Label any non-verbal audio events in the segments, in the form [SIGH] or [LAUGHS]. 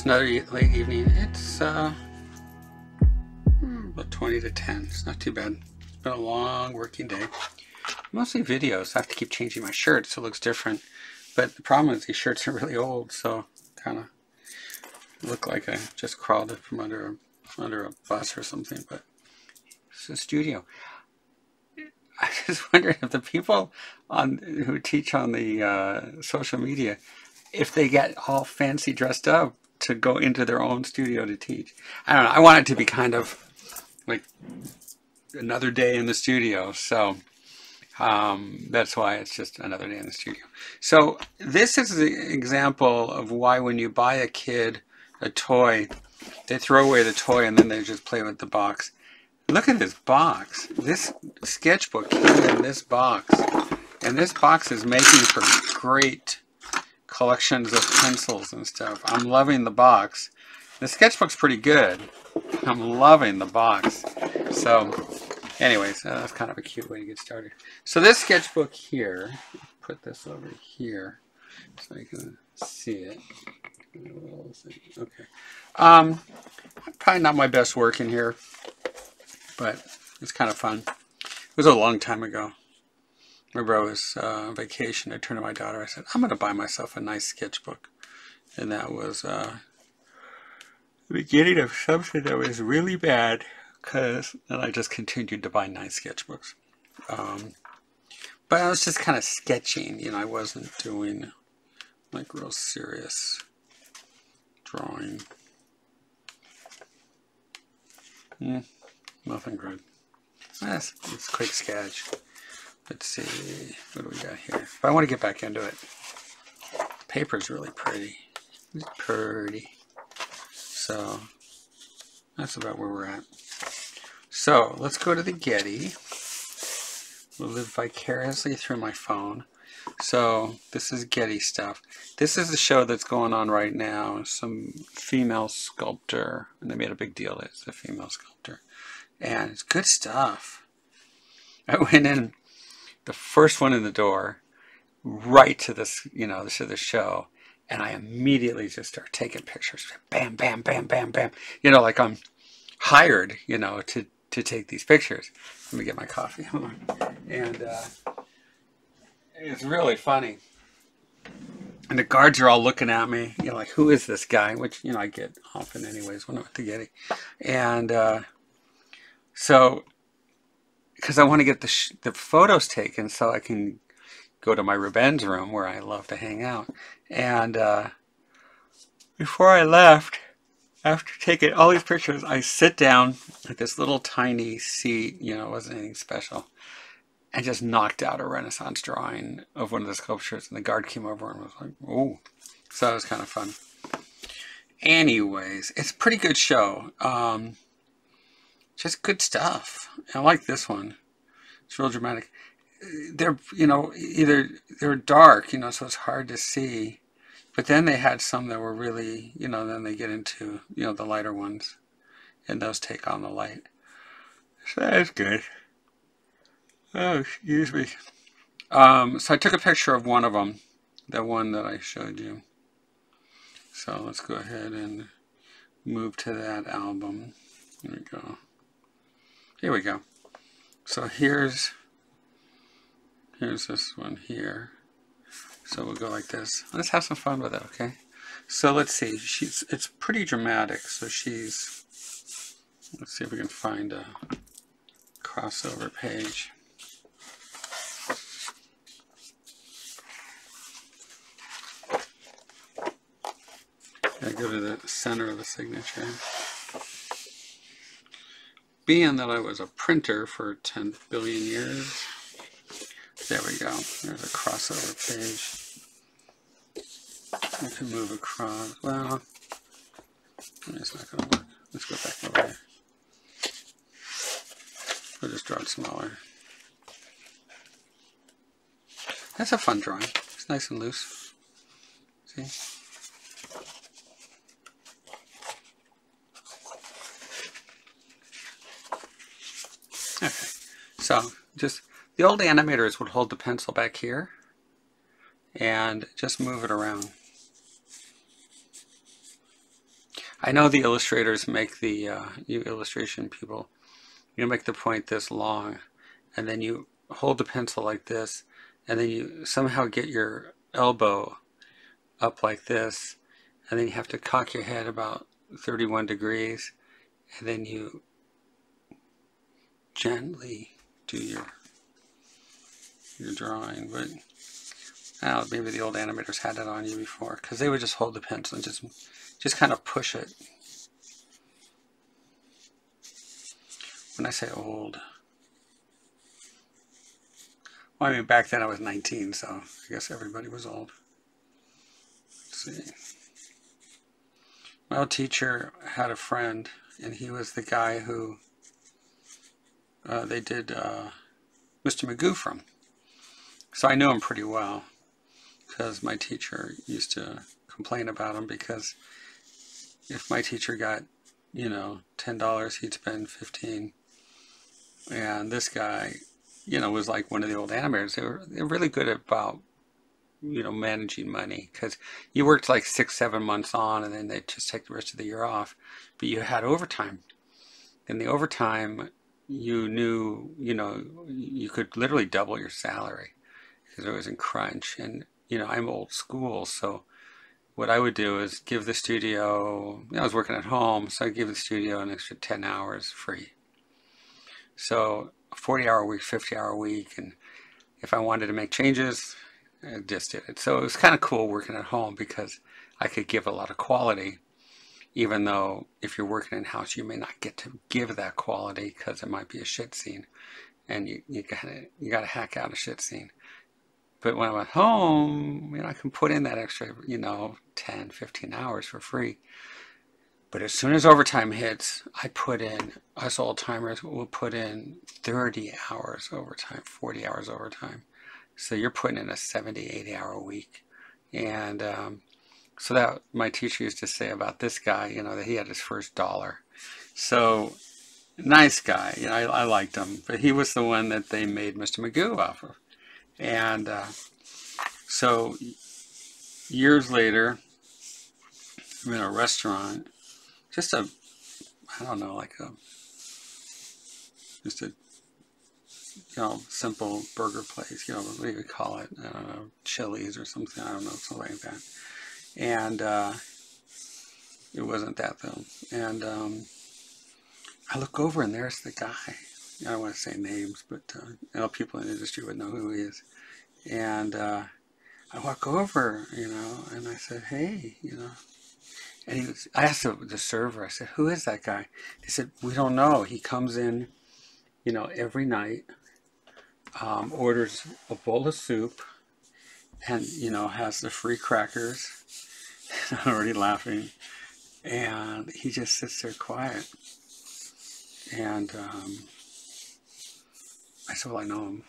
it's another late evening. It's uh, hmm, about 20 to 10. It's not too bad. It's been a long working day. Mostly videos. I have to keep changing my shirt so it looks different. But the problem is these shirts are really old, so kind of look like I just crawled from under a, under a bus or something. But it's a studio. [LAUGHS] I just wondered if the people on who teach on the uh, social media, if they get all fancy dressed up to go into their own studio to teach. I don't know. I want it to be kind of like another day in the studio. So um, that's why it's just another day in the studio. So this is the example of why when you buy a kid a toy, they throw away the toy and then they just play with the box. Look at this box. This sketchbook came in this box. And this box is making for great collections of pencils and stuff. I'm loving the box. The sketchbook's pretty good. I'm loving the box. So, anyways, uh, that's kind of a cute way to get started. So this sketchbook here, put this over here so you can see it. Okay. Um, probably not my best work in here, but it's kind of fun. It was a long time ago. Remember I was uh, on vacation. I turned to my daughter. I said, I'm going to buy myself a nice sketchbook. And that was uh, the beginning of something that was really bad. Cause, and I just continued to buy nice sketchbooks. Um, but I was just kind of sketching. You know, I wasn't doing like real serious drawing. Hmm, nothing good. That's it's quick sketch. Let's see, what do we got here? I want to get back into it. Paper's really pretty. It's pretty. So, that's about where we're at. So, let's go to the Getty. We'll live vicariously through my phone. So, this is Getty stuff. This is the show that's going on right now. Some female sculptor, and they made a big deal it's a female sculptor. And it's good stuff. I went in the first one in the door, right to this, you know, to the show, and I immediately just start taking pictures. Bam, bam, bam, bam, bam. You know, like I'm hired, you know, to to take these pictures. Let me get my coffee. And uh, it's really funny. And the guards are all looking at me, you know, like, who is this guy? Which, you know, I get often anyways when I'm at the Getty. And uh, so because I want to get the, the photos taken so I can go to my Rubens room where I love to hang out. And uh, before I left, after taking all these pictures, I sit down at this little tiny seat, you know, it wasn't anything special, and just knocked out a Renaissance drawing of one of the sculptures. And the guard came over and was like, oh. So that was kind of fun. Anyways, it's a pretty good show. Um, just good stuff. I like this one. It's real dramatic. They're, you know, either they're dark, you know, so it's hard to see. But then they had some that were really, you know, then they get into, you know, the lighter ones. And those take on the light. So that's good. Oh, excuse me. Um, so I took a picture of one of them. The one that I showed you. So let's go ahead and move to that album. There we go. Here we go. So here's here's this one here. So we'll go like this. Let's have some fun with it, okay? So let's see. She's it's pretty dramatic. So she's let's see if we can find a crossover page. I go to the center of the signature being that I was a printer for 10 billion years, there we go. There's a crossover page. I can move across. Well, it's not going to work. Let's go back over here. We'll just draw it smaller. That's a fun drawing. It's nice and loose. See? Okay, so just the old animators would hold the pencil back here and just move it around. I know the illustrators make the, uh, you illustration people, you make the point this long, and then you hold the pencil like this, and then you somehow get your elbow up like this, and then you have to cock your head about 31 degrees, and then you gently do your your drawing, but know, maybe the old animators had it on you before, because they would just hold the pencil and just just kind of push it. When I say old, well, I mean back then I was 19, so I guess everybody was old. Let's see. My old teacher had a friend, and he was the guy who uh, they did uh, Mr. Magoo from. So I knew him pretty well because my teacher used to complain about him because if my teacher got, you know, $10, he'd spend 15 And this guy, you know, was like one of the old animators. They were, they were really good about, you know, managing money because you worked like six, seven months on and then they just take the rest of the year off. But you had overtime. And the overtime, you knew, you know, you could literally double your salary because it was in crunch. And, you know, I'm old school, so what I would do is give the studio, you know, I was working at home, so I'd give the studio an extra 10 hours free. So 40 hour week, 50 hour week, and if I wanted to make changes, I just did it. So it was kind of cool working at home because I could give a lot of quality even though if you're working in house, you may not get to give that quality because it might be a shit scene, and you you gotta you gotta hack out a shit scene. But when I'm at home, you know, I can put in that extra, you know, 10, 15 hours for free. But as soon as overtime hits, I put in, us old timers will put in 30 hours overtime, 40 hours overtime. So you're putting in a 70, 80 hour week. And um, so that my teacher used to say about this guy, you know, that he had his first dollar. So nice guy, you know, I, I liked him, but he was the one that they made Mr. Magoo off of. And uh, so years later, I'm in a restaurant, just a, I don't know, like a, just a, you know, simple burger place, you know, what do you call it? I don't know, Chili's or something, I don't know, something like that and uh, it wasn't that though. And um, I look over and there's the guy. I don't want to say names, but uh, you know, people in the industry would know who he is. And uh, I walk over, you know, and I said, "Hey, you know." And he was, I asked the, the server, I said, "Who is that guy?" He said, "We don't know. He comes in, you know, every night, um, orders a bowl of soup, and you know has the free crackers. [LAUGHS] I'm already laughing, and he just sits there quiet. And um, I said, "Well, I know him."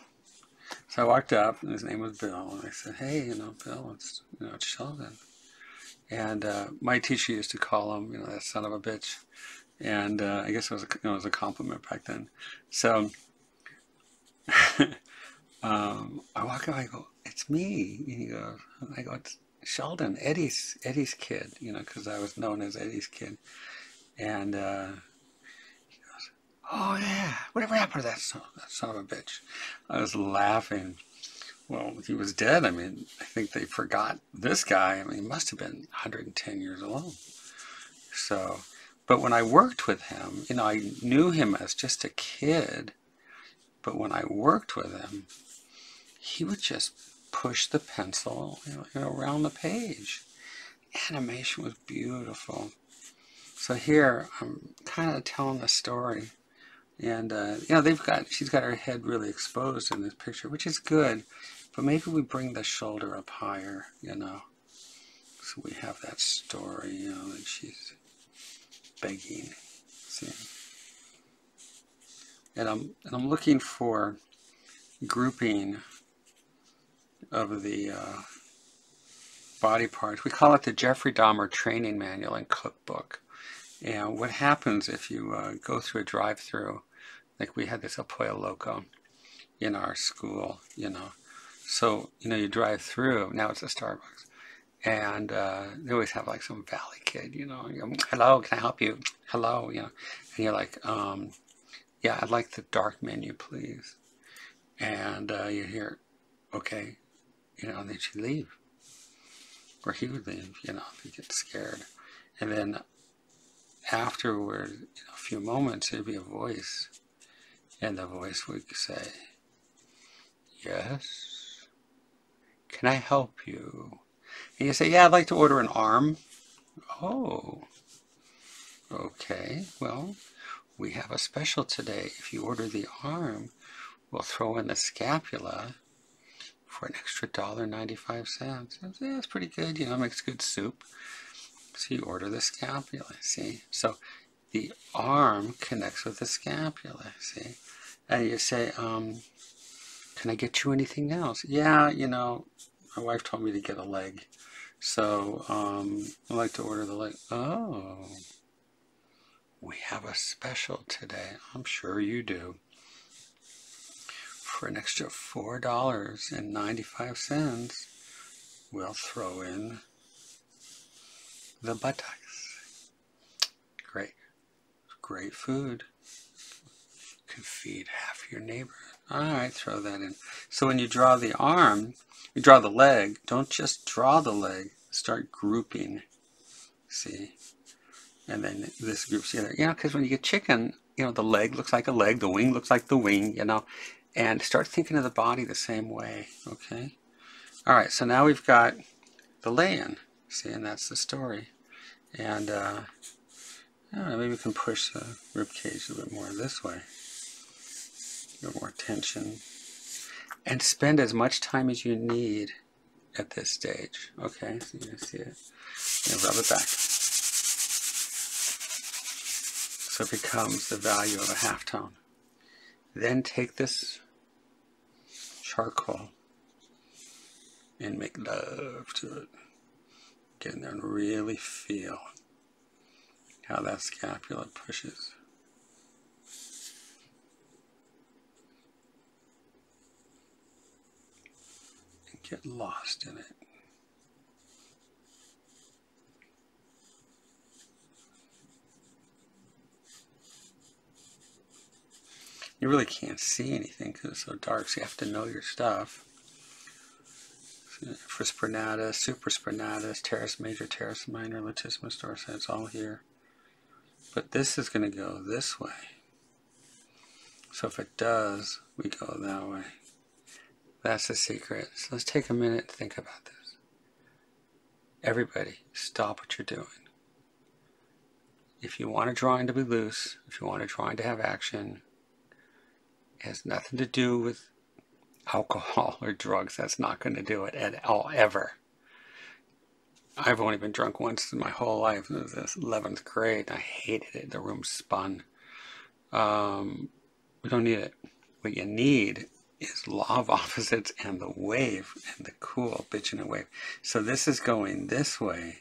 So I walked up, and his name was Bill, and I said, "Hey, you know, Bill, it's you know, it's Sheldon." And uh, my teacher used to call him, you know, that son of a bitch. And uh, I guess it was, a, you know, it was a compliment back then. So [LAUGHS] um, I walk up, I go, it's me. And he goes, I go, it's Sheldon, Eddie's, Eddie's kid, you know, because I was known as Eddie's kid. And uh, he goes, oh yeah, whatever happened to that son, that son of a bitch? I was laughing. Well, he was dead. I mean, I think they forgot this guy. I mean, he must have been 110 years old. So, but when I worked with him, you know, I knew him as just a kid. But when I worked with him, he would just push the pencil you know, around the page. Animation was beautiful. So here I'm kind of telling the story. And, uh, you know, they've got, she's got her head really exposed in this picture, which is good. But maybe we bring the shoulder up higher, you know. So we have that story, you know, that she's begging. See? And I'm, and I'm looking for grouping of the uh, body parts. We call it the Jeffrey Dahmer Training Manual and Cookbook. And what happens if you uh, go through a drive-through, like we had this El Pollo Loco in our school, you know. So, you know, you drive through, now it's a Starbucks, and uh, they always have like some valley kid, you know, go, hello, can I help you? Hello, you know, and you're like, um, yeah, I'd like the dark menu, please. And uh, you hear, okay, you know, and then she'd leave. Or he would leave, you know, if he gets scared. And then afterward, you know, a few moments, there'd be a voice. And the voice would say, Yes? Can I help you? And you say, Yeah, I'd like to order an arm. Oh, okay. Well, we have a special today. If you order the arm, we'll throw in the scapula for an extra dollar ninety-five cents. Yeah, that's pretty good. You know, makes good soup. So you order the scapula. See, so the arm connects with the scapula. See, and you say, um, "Can I get you anything else?" Yeah, you know, my wife told me to get a leg, so um, I'd like to order the leg. Oh. We have a special today. I'm sure you do. For an extra $4.95, we'll throw in the buttocks. Great. Great food. Can feed half your neighbor. All right, throw that in. So when you draw the arm, you draw the leg, don't just draw the leg, start grouping. See? and then this groups together. You know, because when you get chicken, you know, the leg looks like a leg, the wing looks like the wing, you know, and start thinking of the body the same way, okay? All right, so now we've got the lay-in, see, and that's the story. And, uh, know, maybe we can push the rib cage a bit more this way. A bit more tension. And spend as much time as you need at this stage, okay? So you see it. And rub it back. So it becomes the value of a halftone. Then take this charcoal and make love to it. Get in there and really feel how that scapula pushes. And get lost in it. You really can't see anything because it's so dark, so you have to know your stuff. For Infraspinatus, supraspinatus, teres major, teres minor, latissimus dorsi, it's all here. But this is going to go this way. So if it does, we go that way. That's the secret. So let's take a minute and think about this. Everybody, stop what you're doing. If you want a drawing to be loose, if you want a drawing to have action, it has nothing to do with alcohol [LAUGHS] or drugs. That's not going to do it at all, ever. I've only been drunk once in my whole life. It was this 11th grade. I hated it. The room spun. Um, we don't need it. What you need is law of [LAUGHS] opposites and the wave and the cool bitch in a wave. So this is going this way.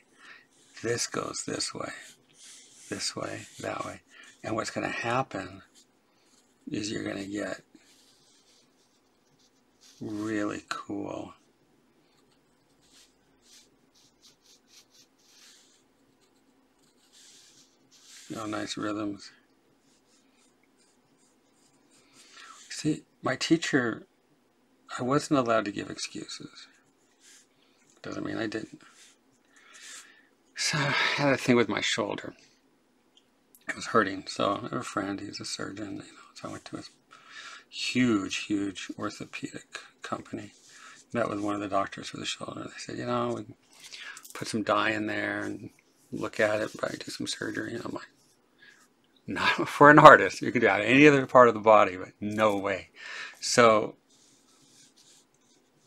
This goes this way. This way, that way. And what's going to happen is you're going to get really cool you know, nice rhythms. See, my teacher, I wasn't allowed to give excuses. Doesn't mean I didn't. So I had a thing with my shoulder. It was hurting. So I have a friend, he's a surgeon, you know, so I went to his huge, huge orthopedic company. Met with one of the doctors for the shoulder. They said, you know, we put some dye in there and look at it, probably do some surgery. And I'm like, not [LAUGHS] for an artist. You can do it any other part of the body, but no way. So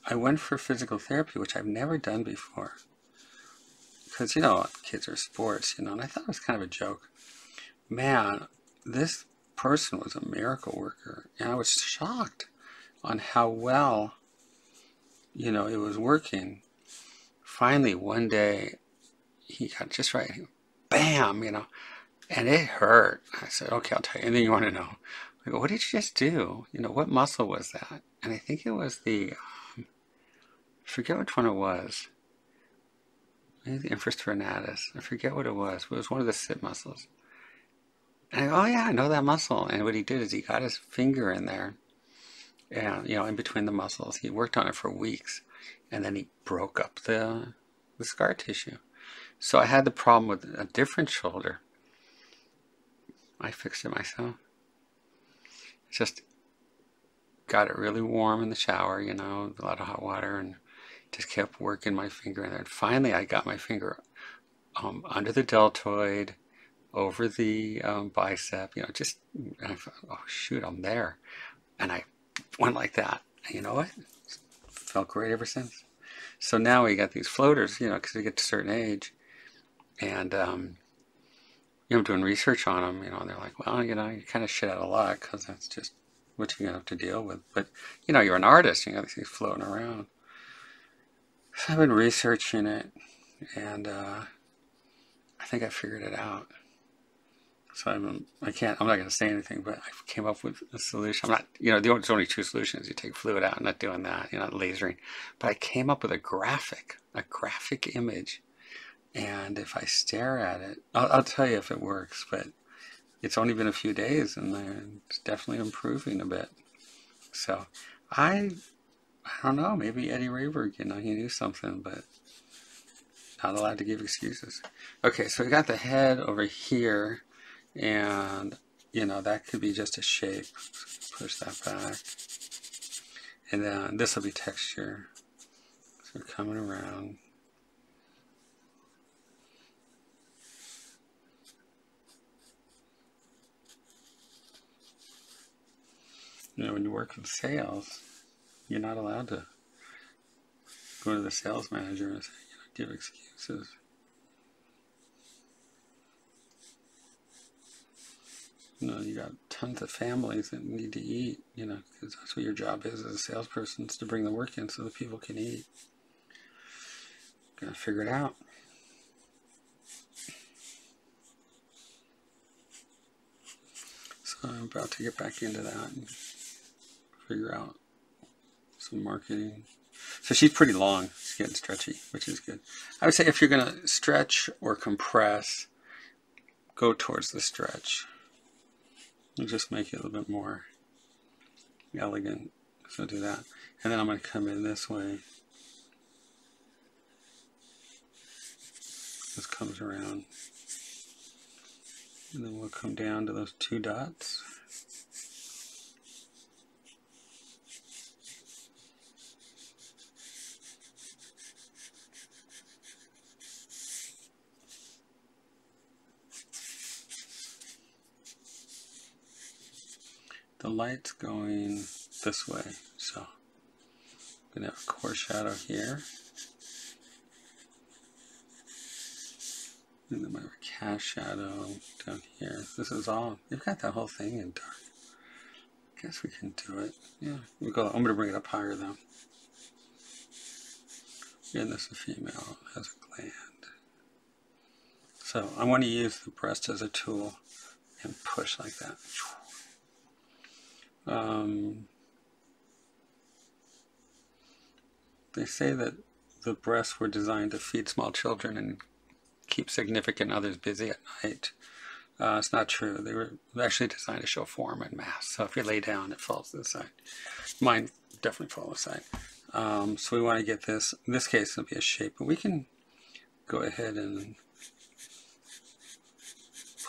I went for physical therapy, which I've never done before. Because, you know, kids are sports, you know, and I thought it was kind of a joke. Man, this person was a miracle worker. And I was shocked on how well, you know, it was working. Finally, one day, he got just right. Bam, you know, and it hurt. I said, okay, I'll tell you anything you want to know. I go, what did you just do? You know, what muscle was that? And I think it was the, um, I forget which one it was. Maybe the infraspinatus. I forget what it was, it was one of the sit muscles. I go, oh yeah, I know that muscle. And what he did is he got his finger in there, and you know, in between the muscles. He worked on it for weeks, and then he broke up the the scar tissue. So I had the problem with a different shoulder. I fixed it myself. Just got it really warm in the shower, you know, a lot of hot water, and just kept working my finger in there. And finally, I got my finger um, under the deltoid, over the um, bicep, you know, just, thought, oh, shoot, I'm there. And I went like that. And you know what? Felt great ever since. So now we got these floaters, you know, because we get to a certain age. And, um, you know, I'm doing research on them, you know, and they're like, well, you know, you kind of shit out of luck because that's just what to have to deal with. But, you know, you're an artist, you got these floating around. So I've been researching it, and uh, I think I figured it out. So I'm, I can't, I'm not going to say anything, but I came up with a solution. I'm not, you know, there's only two solutions. You take fluid out, I'm not doing that, you're not lasering. But I came up with a graphic, a graphic image. And if I stare at it, I'll, I'll tell you if it works, but it's only been a few days and it's definitely improving a bit. So I, I don't know, maybe Eddie Rayberg, you know, he knew something, but not allowed to give excuses. Okay, so we got the head over here and you know that could be just a shape. Push that back. And then this will be texture. So coming around. You know when you work with sales you're not allowed to go to the sales manager and say you know give excuses you know, you got tons of families that need to eat, you know, because that's what your job is as a salesperson is to bring the work in so the people can eat. Gotta figure it out. So I'm about to get back into that and figure out some marketing. So she's pretty long. She's getting stretchy, which is good. I would say if you're going to stretch or compress, go towards the stretch. I'll just make it a little bit more elegant. So do that. And then I'm going to come in this way. This comes around. And then we'll come down to those two dots. The light's going this way. So I'm going to have a core shadow here. And then my cast shadow down here. This is all, you've got that whole thing in dark. I guess we can do it. Yeah, we go. I'm going to bring it up higher though. And this is a female, has a gland. So I want to use the breast as a tool and push like that. Um, they say that the breasts were designed to feed small children and keep significant others busy at night. Uh, it's not true. They were actually designed to show form and mass. So if you lay down, it falls to the side. Mine definitely fall aside. Um, so we want to get this. In this case, it'll be a shape, but we can go ahead and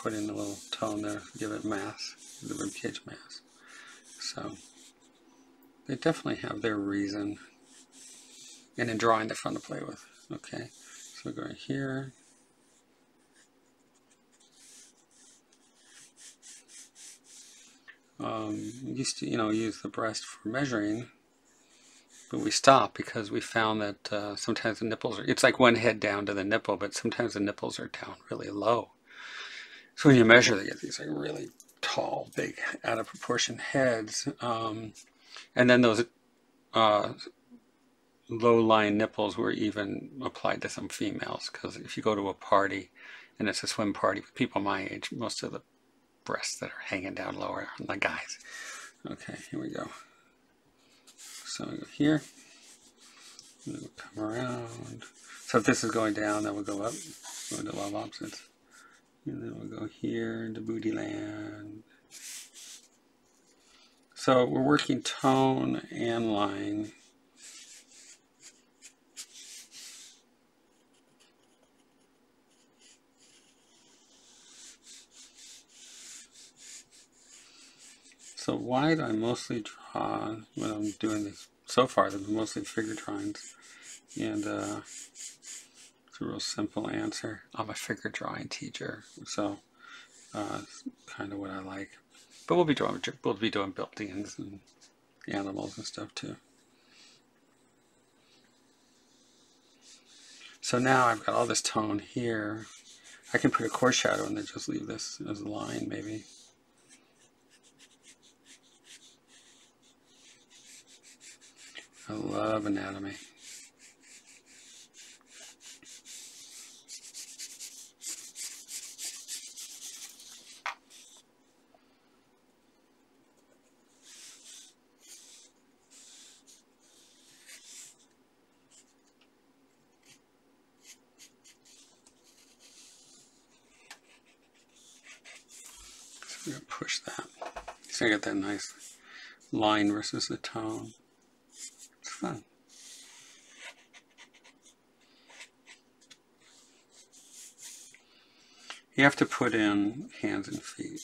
put in a little tone there, give it mass, the ribcage mass. So they definitely have their reason. And in drawing, they're fun to play with. Okay, so we go here. Um, used to, you know, use the breast for measuring, but we stopped because we found that uh, sometimes the nipples are, it's like one head down to the nipple, but sometimes the nipples are down really low. So when you measure, they get these like really tall, big, out of proportion heads. Um, and then those uh, low-lying nipples were even applied to some females because if you go to a party and it's a swim party with people my age, most of the breasts that are hanging down lower are the guys. Okay, here we go. So go here, And then we'll come around. So if this is going down, then we'll go up, go into love. And then we'll go here into booty land. So we're working tone and line. So why do I mostly draw when I'm doing this? So far, they've mostly figure drawings. And uh, it's a real simple answer. I'm a figure drawing teacher, so uh, kind of what I like. But we'll be doing we'll be doing buildings and animals and stuff too. So now I've got all this tone here. I can put a core shadow and then just leave this as a line maybe. I love anatomy. I'm going to push that. So I get that nice line versus the tone. It's fun. You have to put in hands and feet.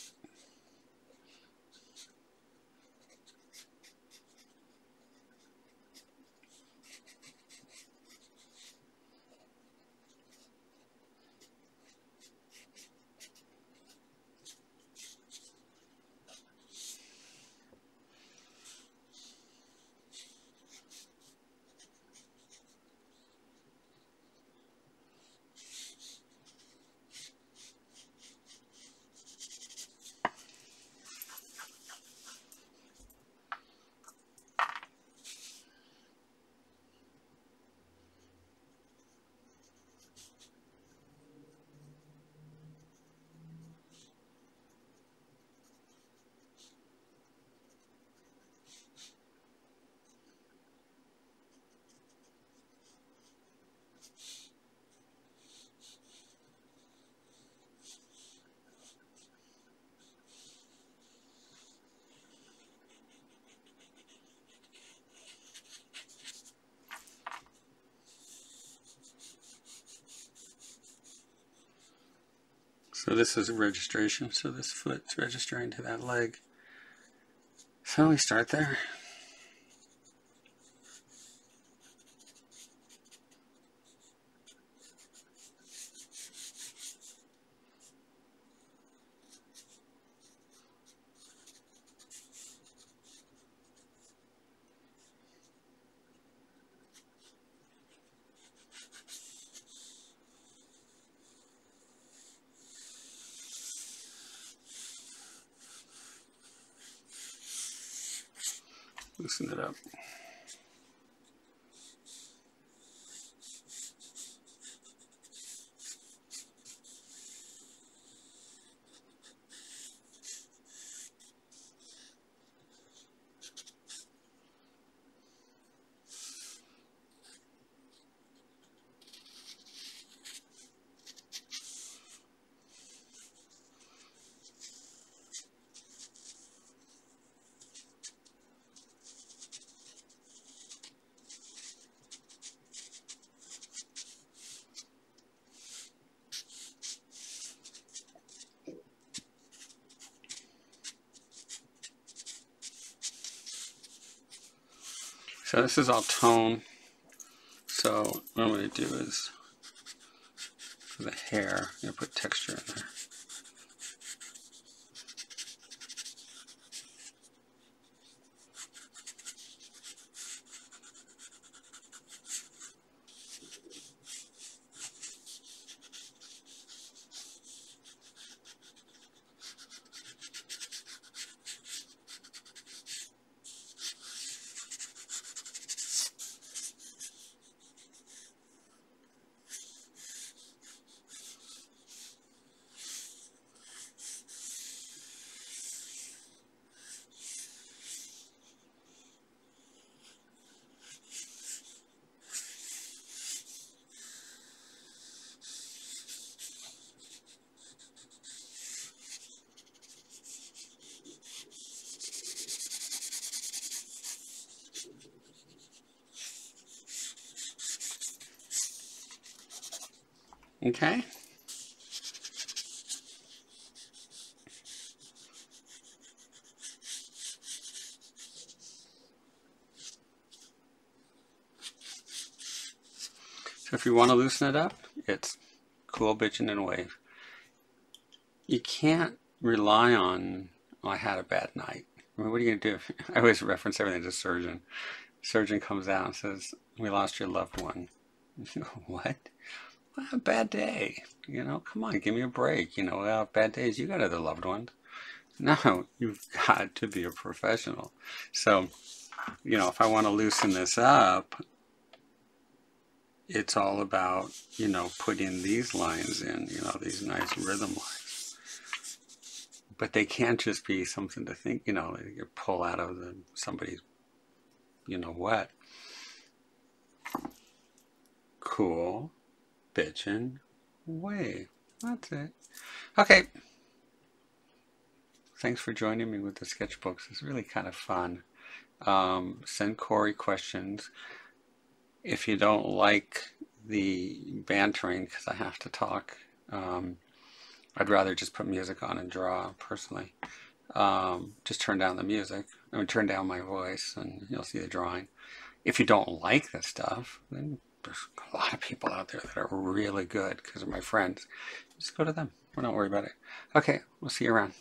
So this is a registration, so this foot's registering to that leg. So we start there. loosen it up. So this is all tone. So what I'm going to do is, for the hair, I'm going to put texture in there. Okay? So if you want to loosen it up, it's cool bitching and wave. You can't rely on, oh, I had a bad night. I mean, what are you going to do? [LAUGHS] I always reference everything to surgeon. Surgeon comes out and says, we lost your loved one. [LAUGHS] what? A bad day. You know, come on, give me a break. You know, well, bad days, you got other loved ones. [LAUGHS] No, you've got to be a professional. So, you know, if I want to loosen this up, it's all about, you know, putting these lines in, you know, these nice rhythm lines. But they can't just be something to think, you know, you pull out of the, somebody's, you know what. Cool, bitchin', way. That's it. Okay. Thanks for joining me with the sketchbooks. It's really kind of fun. Um, send Corey questions if you don't like the bantering, because I have to talk, um, I'd rather just put music on and draw personally. Um, just turn down the music, I mean, turn down my voice, and you'll see the drawing. If you don't like this stuff, then there's a lot of people out there that are really good because of my friends. Just go to them. We're not worried about it. Okay, we'll see you around.